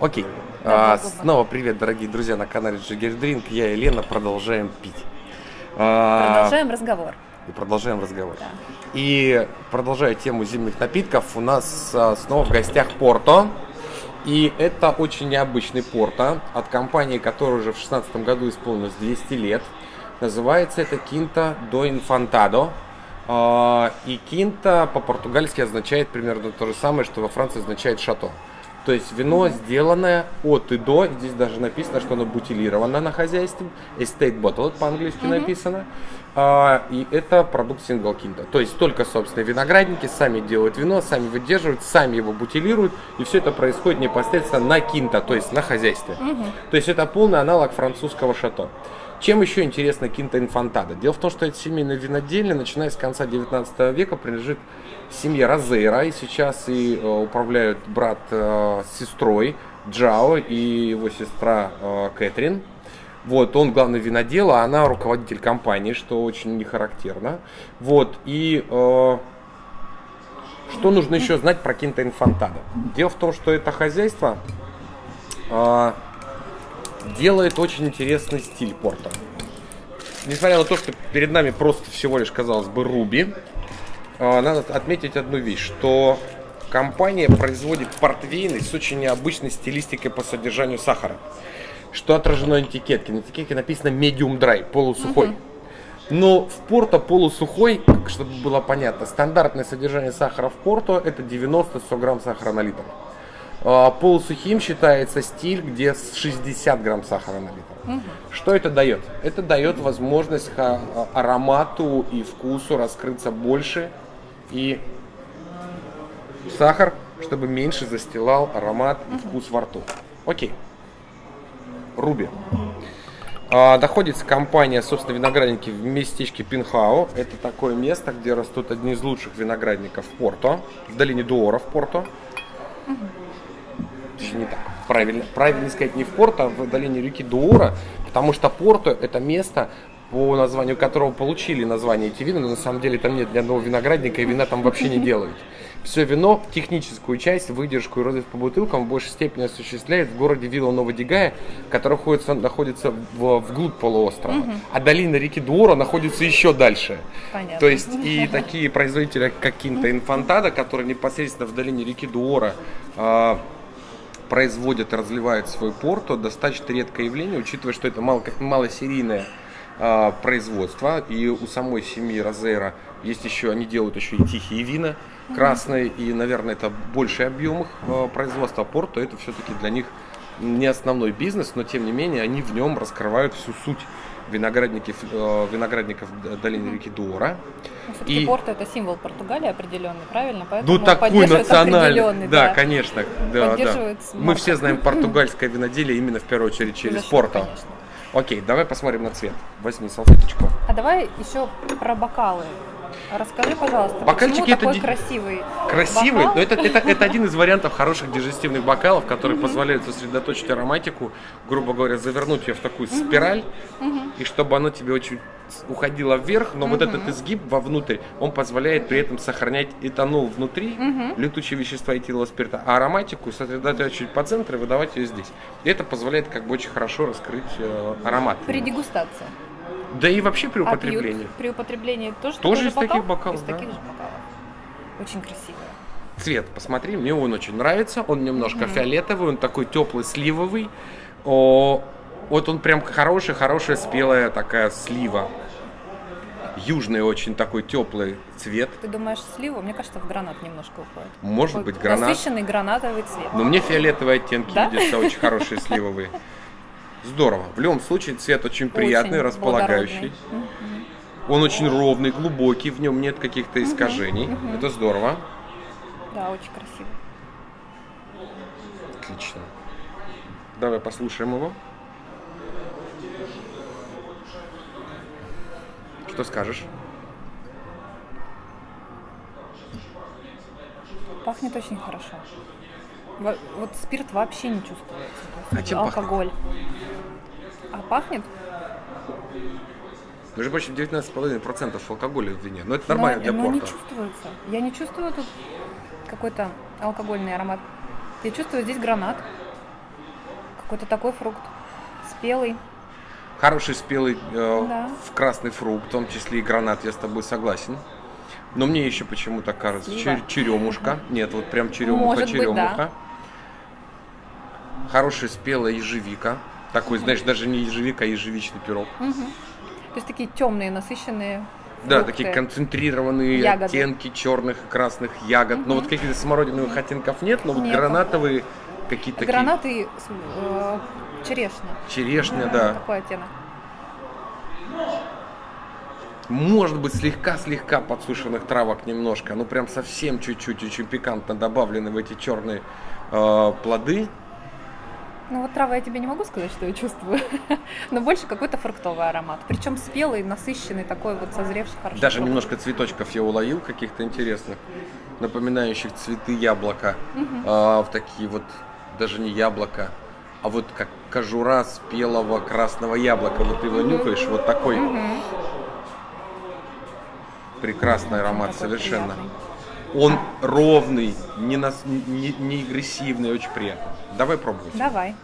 Окей. А, снова привет, дорогие друзья, на канале Jagger Drink. Я и Лена продолжаем пить. А, продолжаем разговор. И продолжаем разговор. Да. И продолжая тему зимних напитков, у нас а, снова в гостях Порто. И это очень необычный порто от компании, которая уже в 2016 году исполнилось 200 лет. Называется это Quinta do Infantado. А, и Quinta по-португальски означает примерно то же самое, что во Франции означает шато. То есть вино, сделанное от и до, здесь даже написано, что оно бутилировано на хозяйстве, estate bottle по-английски mm-hmm. написано, а, и это продукт Single Kinda. То есть только, собственно, виноградники сами делают вино, сами выдерживают, сами его бутилируют, и все это происходит непосредственно на кинта, то есть на хозяйстве. Mm-hmm. То есть это полный аналог французского шато. Чем еще интересна Кинта Инфантада? Дело в том, что это семейное винодельня, начиная с конца 19 века, принадлежит семье Розейра, и сейчас и э, управляют брат э, с сестрой Джао и его сестра э, Кэтрин. Вот, он главный винодел, а она руководитель компании, что очень не характерно. Вот, и э, что нужно еще знать про Кинта Инфантада? Дело в том, что это хозяйство э, делает очень интересный стиль порта. Несмотря на то, что перед нами просто всего лишь, казалось бы, Руби, а, надо отметить одну вещь, что компания производит портвейны с очень необычной стилистикой по содержанию сахара. Что отражено на этикетке? На этикетке написано medium dry, полусухой. Uh-huh. Но в порто полусухой, чтобы было понятно, стандартное содержание сахара в порто это 90-100 грамм сахара на литр. А, полусухим считается стиль, где 60 грамм сахара на литр. Угу. Что это дает? Это дает возможность аромату и вкусу раскрыться больше и сахар, чтобы меньше застилал аромат и вкус во рту. Окей. Руби. А, находится компания, собственно, виноградники в местечке Пинхау. Это такое место, где растут одни из лучших виноградников в Порто, в долине Дуора в Порто. Точнее не так, правильно, правильно сказать не в Порто, а в долине реки Дуора, потому что Порто это место, по названию которого получили название эти вина, но на самом деле там нет ни одного виноградника, и вина там вообще не делают. Все вино, техническую часть, выдержку и розлив по бутылкам в большей степени осуществляет в городе Вилла Новодигая, который находится, находится в, вглубь полуострова. Угу. А долина реки Дуора находится еще дальше. Понятно. То есть и такие производители, как Кинта Инфантада, которые непосредственно в долине реки Дуора э, производят и разливают свой порто, достаточно редкое явление, учитывая, что это мало, как малосерийное э, производство. И у самой семьи Розера есть еще, они делают еще и тихие вина красные, и, наверное, это больший объем их э, производства порто, это все-таки для них не основной бизнес, но тем не менее они в нем раскрывают всю суть виноградники, э, виноградников долины реки Дуора. И Порто это символ Португалии определенный, правильно? Поэтому ну такой национальный, да, да, конечно, да, да. Мы все знаем португальское виноделие именно в первую очередь через Порто. Окей, давай посмотрим на цвет. Возьми салфеточку. А давай еще про бокалы. Расскажи, пожалуйста, Бокальчики почему это такой красивый Красивый, бокал? но это, это, это один из вариантов хороших дижестивных бокалов, которые mm-hmm. позволяют сосредоточить ароматику, грубо говоря, завернуть ее в такую mm-hmm. спираль, mm-hmm. и чтобы она тебе очень уходила вверх, но mm-hmm. вот этот изгиб вовнутрь, он позволяет при этом сохранять этанол внутри, mm-hmm. летучие вещества этилового спирта, а ароматику сосредоточить по центру и выдавать ее здесь. И это позволяет как бы очень хорошо раскрыть э, аромат. При дегустации. Да и вообще при употреблении. А пьют при употреблении тоже Тоже из бокал? таких бокалов, Из да. таких же бокалов. Очень красиво. Цвет, посмотри, мне он очень нравится. Он немножко mm-hmm. фиолетовый, он такой теплый, сливовый. О, вот он прям хороший, хорошая спелая такая слива. Южный очень такой теплый цвет. Ты думаешь слива? Мне кажется, в гранат немножко уходит. Может такой быть, гранат. Насыщенный гранатовый цвет. Но мне фиолетовые оттенки да? видятся очень хорошие сливовые. Здорово. В любом случае цвет очень приятный, очень располагающий. Он очень ровный, глубокий, в нем нет каких-то искажений. Угу, угу. Это здорово. Да, очень красиво. Отлично. Давай послушаем его. Что скажешь? Пахнет очень хорошо. Вот спирт вообще не чувствуется. А чем алкоголь. Пахнет? А пахнет? Между прочим, 19,5% алкоголя в вине. Но это нормально но, для но порта. не чувствуется. Я не чувствую тут какой-то алкогольный аромат. Я чувствую здесь гранат. Какой-то такой фрукт. Спелый. Хороший спелый э, Да. в красный фрукт, в том числе и гранат, я с тобой согласен. Но мне еще почему-то кажется Слива. чер- черемушка. Нет, вот прям черемуха, Может быть, черемуха. да. Хорошая спелая ежевика. Такой, знаешь, даже не ежевика, а ежевичный пирог. Мгм. То есть такие темные, насыщенные. Да, фрукты. такие концентрированные Ягоды. оттенки черных и красных ягод. Но вот каких-то смородиновых оттенков нет, но вот Нету. гранатовые какие-то такие. Гранат и с- э, черешня. Черешня, Мгм, да. Такой оттенок. Может быть, слегка-слегка подсушенных травок немножко, ну прям совсем чуть-чуть, очень пикантно добавлены в эти черные э, плоды. Ну вот трава я тебе не могу сказать, что я чувствую, но больше какой-то фруктовый аромат. Причем спелый, насыщенный, такой вот созревший хорошо. Даже фрукт. немножко цветочков я уловил каких-то интересных, напоминающих цветы яблока. А, в такие вот, даже не яблоко, а вот как кожура спелого красного яблока. Вот ты его нюхаешь, вот такой Мгм. прекрасный аромат совершенно. приятный. Он ровный, не, нас, не, не агрессивный, очень приятный. Давай пробовать. Давай.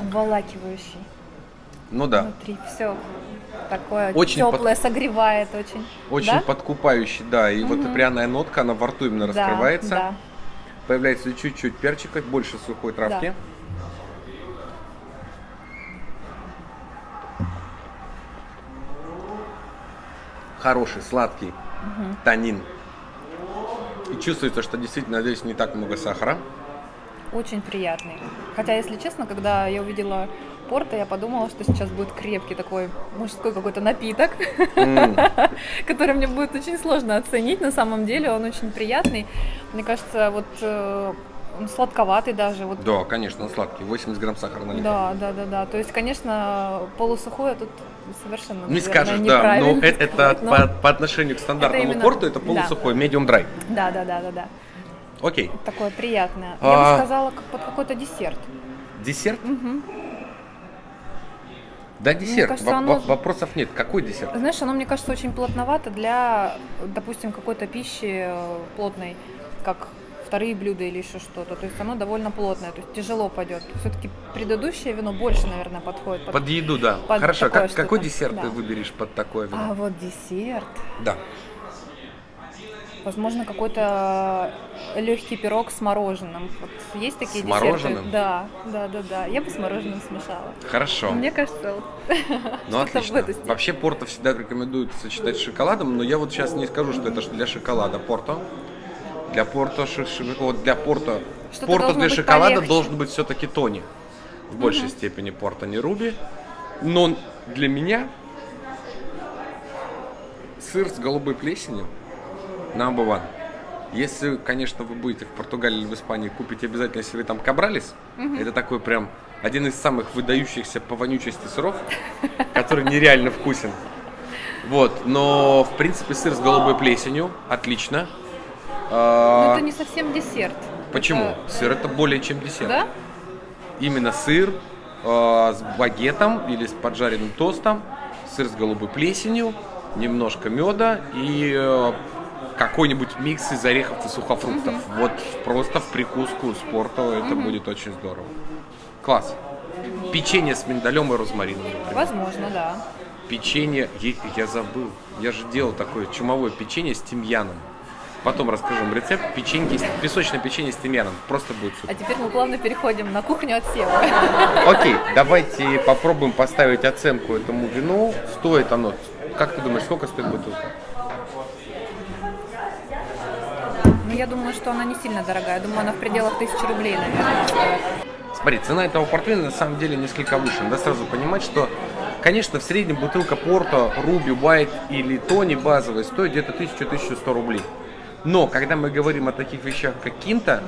Обволакивающий Ну да. внутри. Все такое Очень под- теплое, согревает очень. Очень Да? подкупающий, да. И вот Мгм. пряная нотка, она во рту именно Да, раскрывается. да. Появляется чуть-чуть перчика, больше сухой травки. Хороший, сладкий танин. И чувствуется, что действительно здесь не так много сахара. Очень приятный. Хотя, если честно, когда я увидела порто, я подумала, что сейчас будет крепкий такой мужской какой-то напиток, который мне будет очень сложно оценить. На самом деле он очень приятный. Мне кажется, вот э, он сладковатый даже. Вот Да, конечно, он сладкий. 80 грамм сахара на литр. Да, да, да, да. То есть, конечно, полусухое тут совершенно Не наверное, скажешь, да, но это сказать, но- по, по отношению к стандартному именно- порту, это да. полусухой, medium dry. Да, да, да, да, да. Окей. Такое приятное. А. Я бы сказала, как под какой-то десерт. Десерт? Мгм. Да, десерт. кажется, оно- во- Вопросов нет. Какой десерт? Знаешь, оно, мне кажется, очень плотновато для, допустим, какой-то пищи э, плотной, как вторые блюда или еще что-то. То есть оно довольно плотное, то есть тяжело пойдет. Все-таки предыдущее вино больше, наверное, подходит. под- Под еду, да. под Хорошо, такое как- какой десерт да. ты выберешь под такое вино? А вот десерт. Да. Возможно, какой-то легкий пирог с мороженым. Вот есть такие С десерты? мороженым? Да, да, да, да. Я бы с мороженым смешала. Хорошо. Мне кажется, вот Ну, отлично. Вообще порто всегда рекомендуют сочетать с шоколадом, но я вот сейчас не скажу, что это для шоколада порто. Для ши- вот для порто, Что-то должно для шоколада полегче. должен быть все-таки тони. В большей степени порто, не руби. Но для меня сыр с голубой плесенью number one. Если, конечно, вы будете в Португалии или в Испании, купите обязательно, если вы там кабралис. Это такой прям один из самых выдающихся по вонючести сыров, который нереально вкусен. Вот, но в принципе сыр с голубой плесенью отлично. Но А, это не совсем десерт. Почему? Это- Сыр это более чем десерт. Да? Именно сыр э, с багетом или с поджаренным тостом, сыр с голубой плесенью, немножко меда и э, какой-нибудь микс из орехов и сухофруктов. Вот просто в прикуску спорта это будет очень здорово. Класс. Печенье с миндалем и розмарином, например. Возможно, да. Печенье, е- я забыл, я же делал такое чумовое печенье с тимьяном. Потом расскажу вам рецепт печеньки, песочное печенье с тимьяном. Просто будет А супер. теперь мы плавно переходим на кухню от Севы. Окей, давайте попробуем поставить оценку этому вину. Стоит оно, как ты думаешь, сколько стоит бутылка? Ну, я думаю, что она не сильно дорогая. Я думаю, она в пределах тысячи рублей, наверное, стоит. Смотри, цена этого портвейна на самом деле несколько выше. Надо сразу понимать, что, конечно, в среднем бутылка Порто, Руби, White или Тони базовая стоит где-то 1000-1100 рублей. Но когда мы говорим о таких вещах, как кинта,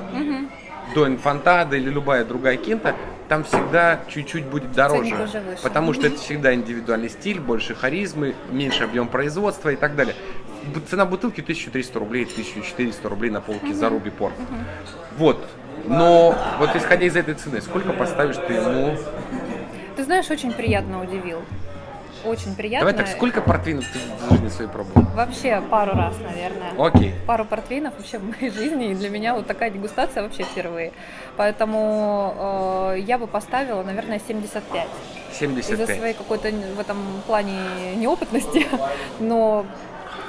до инфантада или любая другая кинта, там всегда чуть-чуть будет дороже. Потому что это всегда индивидуальный стиль, больше харизмы, меньше объем производства и так далее. Цена бутылки 1300 рублей, 1400 рублей на полке за Руби Порт. Вот. Но вот исходя из этой цены, сколько поставишь ты ему ты знаешь, очень приятно удивил. Очень приятно. Давай так, сколько портвейнов ты в жизни своей пробовал? Вообще пару раз, наверное. Окей. Пару портвейнов вообще в моей жизни, и для меня вот такая дегустация вообще впервые. Поэтому э, я бы поставила, наверное, 75. 75. Из-за своей какой-то в этом плане неопытности, но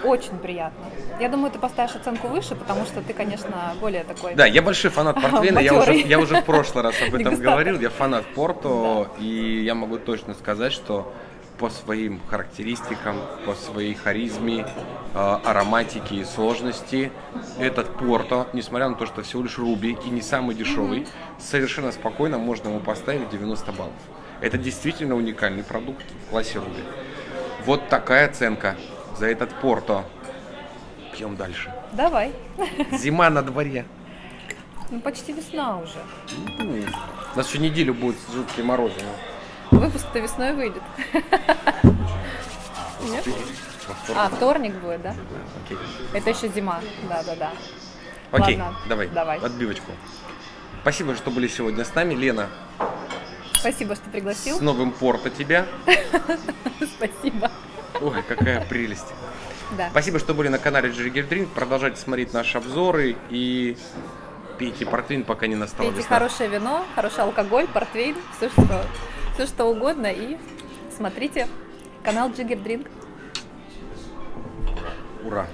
очень приятно. Я думаю, ты поставишь оценку выше, потому что ты, конечно, более такой. Да, я большой фанат портвейна. Я уже, я уже в прошлый раз об этом говорил. Я фанат Порто, и я могу точно сказать, что по своим характеристикам, по своей харизме, э, ароматике и сложности, этот Порто, несмотря на то, что всего лишь Руби и не самый дешевый, совершенно спокойно можно ему поставить 90 баллов. Это действительно уникальный продукт в классе Руби. Вот такая оценка за этот Порто. Пьем дальше. Давай. Зима на дворе. Ну, почти весна уже. У нас еще неделю будет жуткие морозы. Выпуск-то весной выйдет. Нет? А, вторник будет, да? Окей. Это еще зима. Да, да, да. Окей, Ладно, давай, давай. отбивочку. Спасибо, что были сегодня с нами. Лена, Спасибо, что пригласил. с новым порто тебя. Спасибо. Ой, какая прелесть. Да. Спасибо, что были на канале Джиггер Дринк. Продолжайте смотреть наши обзоры и пейте портвейн, пока не настала Пейте весна. хорошее вино, хороший алкоголь, портвейн, все что, все что угодно. И смотрите канал Джиггер Дринк. Ура!